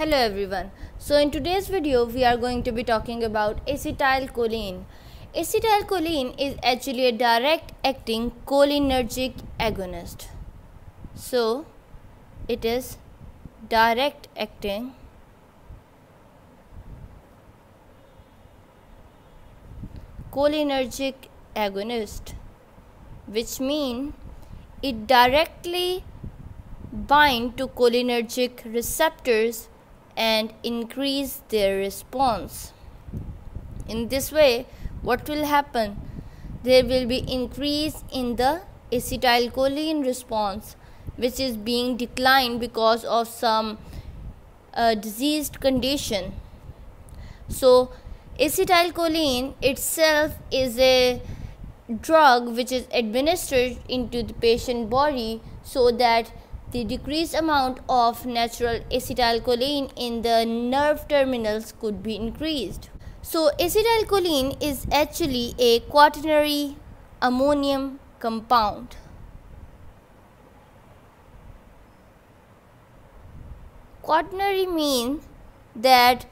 Hello everyone. So in today's video we are going to be talking about acetylcholine. Acetylcholine is actually a direct acting cholinergic agonist. So it is direct acting cholinergic agonist which mean it directly bind to cholinergic receptors and increase their response. In this way, what will happen? There will be increase in the acetylcholine response which is being declined because of some uh, diseased condition. So acetylcholine itself is a drug which is administered into the patient body so that the decreased amount of natural acetylcholine in the nerve terminals could be increased. So acetylcholine is actually a quaternary ammonium compound. Quaternary means that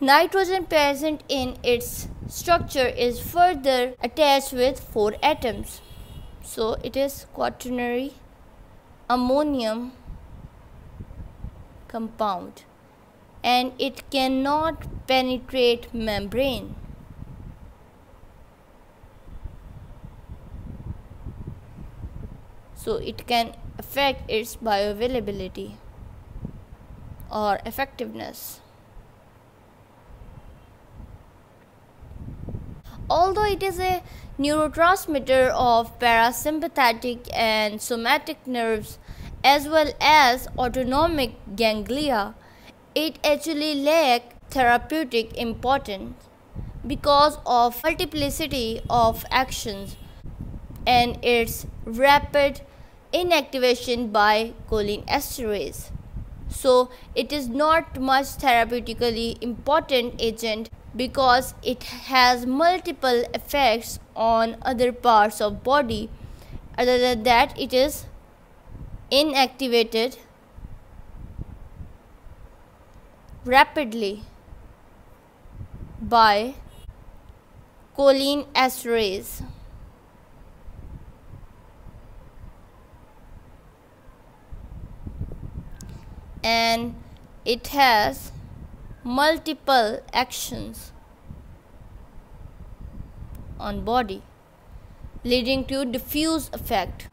nitrogen present in its structure is further attached with four atoms. So it is quaternary ammonium compound and it cannot penetrate membrane. So it can affect its bioavailability or effectiveness. Although it is a neurotransmitter of parasympathetic and somatic nerves as well as autonomic ganglia, it actually lacks therapeutic importance because of multiplicity of actions and its rapid inactivation by cholinesterase. So it is not much therapeutically important agent because it has multiple effects on other parts of body. Other than that it is inactivated rapidly by cholinesterase and it has multiple actions on body leading to diffuse effect.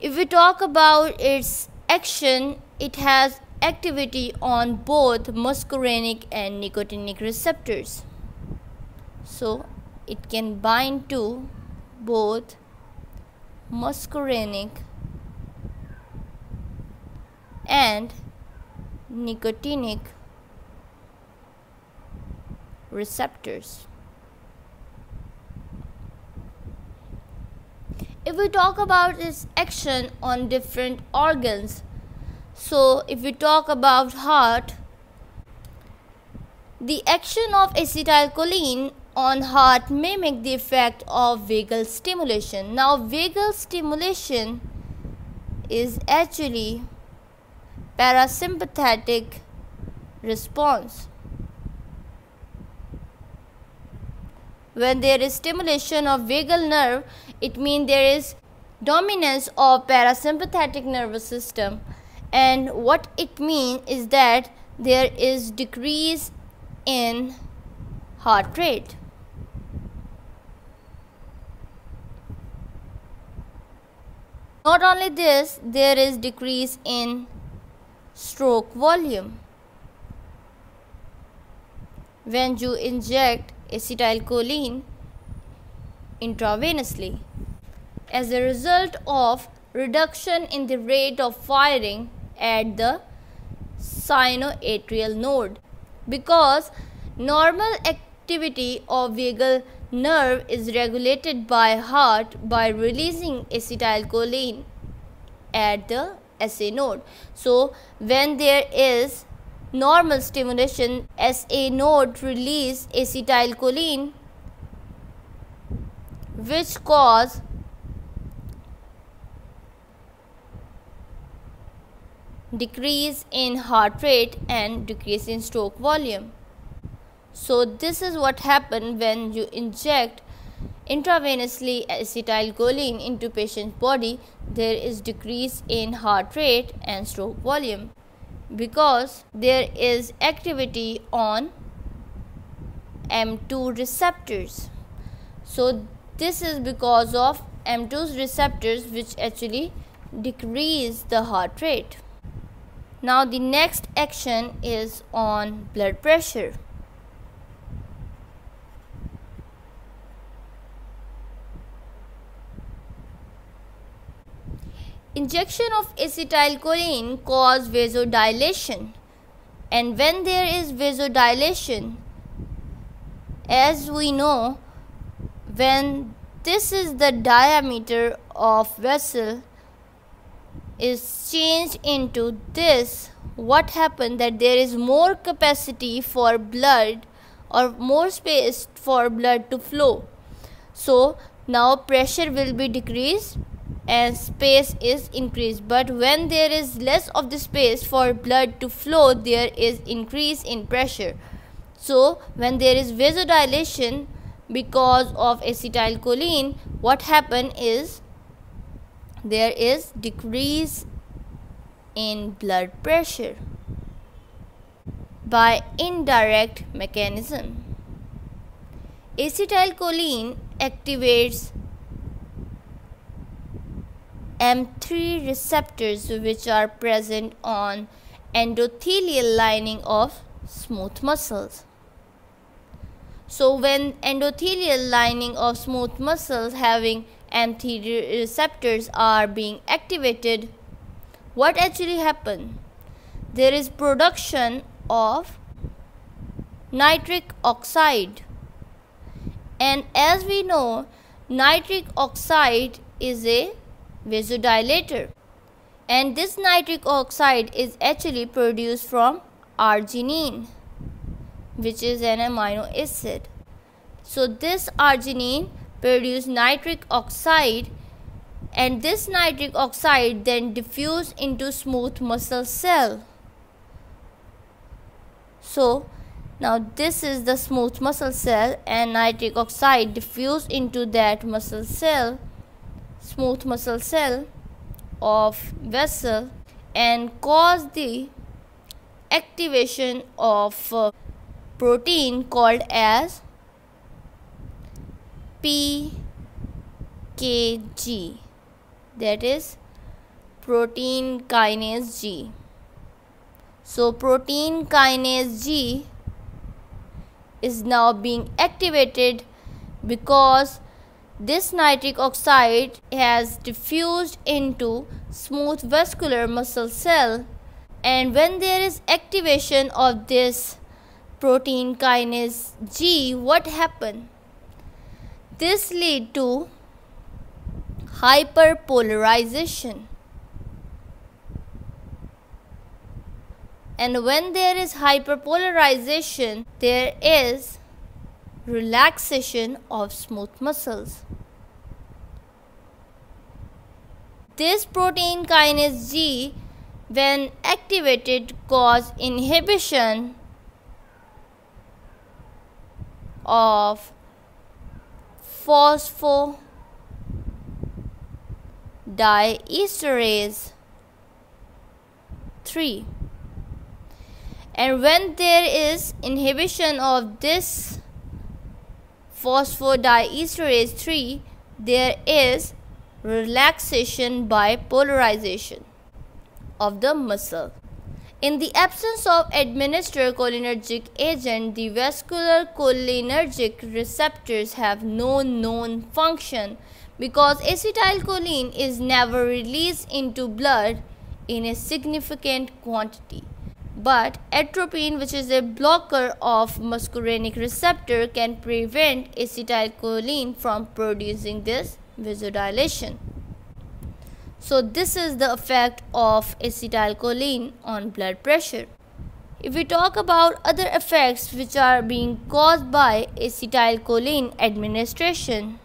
If we talk about its action it has activity on both muscarinic and nicotinic receptors. So it can bind to both muscarinic and nicotinic receptors. If we talk about its action on different organs, so if we talk about heart, the action of acetylcholine on heart mimic the effect of vagal stimulation. Now vagal stimulation is actually parasympathetic response. When there is stimulation of vagal nerve it means there is dominance of parasympathetic nervous system. And what it means is that there is decrease in heart rate. Not only this there is decrease in stroke volume. When you inject acetylcholine intravenously as a result of reduction in the rate of firing at the sinoatrial node because normal activity of vagal nerve is regulated by heart by releasing acetylcholine at the SA node. So when there is normal stimulation SA node release acetylcholine which cause decrease in heart rate and decrease in stroke volume. So this is what happens when you inject intravenously acetylcholine into patient's body there is decrease in heart rate and stroke volume because there is activity on M2 receptors. So this is because of M2's receptors which actually decrease the heart rate. Now the next action is on blood pressure. Injection of acetylcholine cause vasodilation. And when there is vasodilation as we know when this is the diameter of vessel is changed into this what happened that there is more capacity for blood or more space for blood to flow. So now pressure will be decreased and space is increased. But when there is less of the space for blood to flow there is increase in pressure. So when there is vasodilation because of acetylcholine what happen is there is decrease in blood pressure by indirect mechanism. Acetylcholine activates M3 receptors which are present on endothelial lining of smooth muscles so when endothelial lining of smooth muscles having M3 receptors are being activated, what actually happen? There is production of nitric oxide. And as we know, nitric oxide is a vasodilator. And this nitric oxide is actually produced from arginine which is an amino acid. So this arginine produce nitric oxide and this nitric oxide then diffuse into smooth muscle cell. So now this is the smooth muscle cell and nitric oxide diffuse into that muscle cell, smooth muscle cell of vessel and cause the activation of uh, protein called as PKG that is protein kinase G. So protein kinase G is now being activated because this nitric oxide has diffused into smooth vascular muscle cell and when there is activation of this protein kinase G, what happened? This lead to hyperpolarization. And when there is hyperpolarization, there is relaxation of smooth muscles. This protein kinase G, when activated, cause inhibition of phosphodiesterase 3 and when there is inhibition of this phosphodiesterase 3 there is relaxation by polarization of the muscle in the absence of administered cholinergic agent, the vascular cholinergic receptors have no known function because acetylcholine is never released into blood in a significant quantity. But atropine, which is a blocker of muscarinic receptor, can prevent acetylcholine from producing this vasodilation. So this is the effect of acetylcholine on blood pressure. If we talk about other effects which are being caused by acetylcholine administration.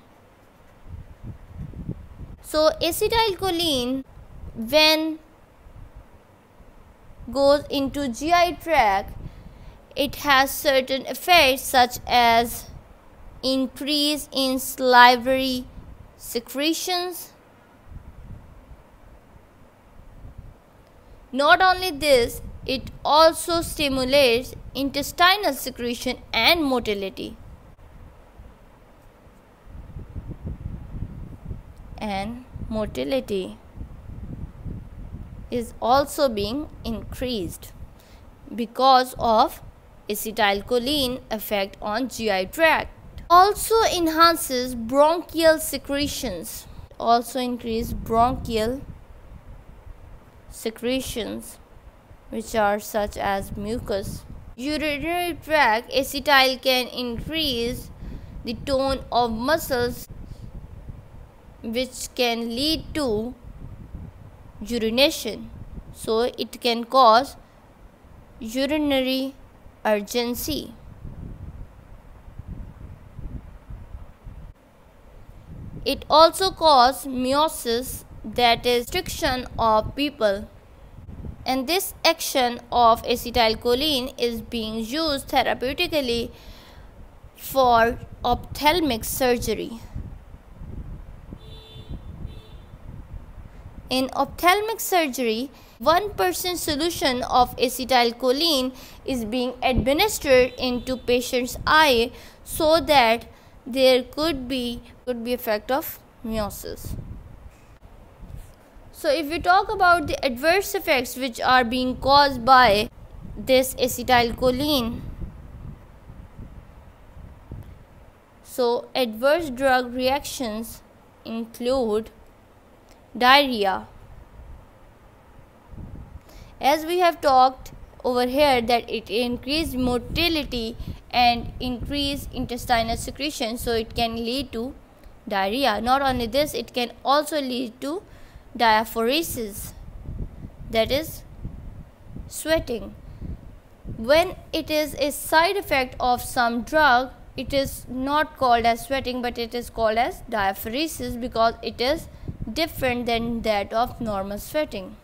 So acetylcholine when goes into GI tract, it has certain effects such as increase in salivary secretions. Not only this, it also stimulates intestinal secretion and motility. And motility is also being increased because of acetylcholine effect on GI tract. Also enhances bronchial secretions. Also increase bronchial secretions which are such as mucus. Urinary tract acetyl can increase the tone of muscles which can lead to urination. So it can cause urinary urgency. It also causes miosis that is restriction of pupil and this action of acetylcholine is being used therapeutically for ophthalmic surgery. In ophthalmic surgery, 1% solution of acetylcholine is being administered into patient's eye so that there could be could be effect of miosis. So if we talk about the adverse effects which are being caused by this acetylcholine so adverse drug reactions include diarrhea. As we have talked over here that it increased motility and increase intestinal secretion so it can lead to diarrhea. Not only this it can also lead to diaphoresis that is sweating. When it is a side effect of some drug it is not called as sweating but it is called as diaphoresis because it is different than that of normal sweating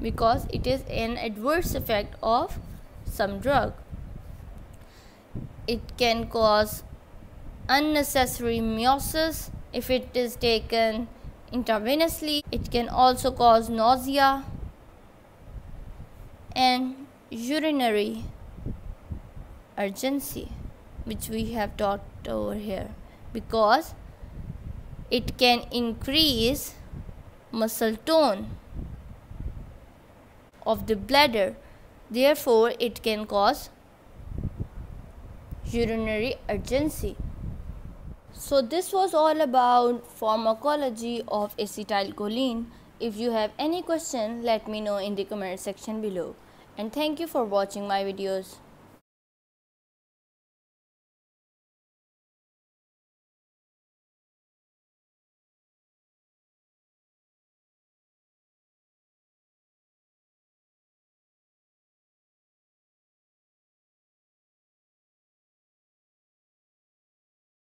because it is an adverse effect of some drug it can cause unnecessary miosis if it is taken intravenously. It can also cause nausea and urinary urgency, which we have talked over here, because it can increase muscle tone of the bladder. Therefore, it can cause urinary urgency. So this was all about pharmacology of acetylcholine. If you have any question, let me know in the comment section below. And thank you for watching my videos.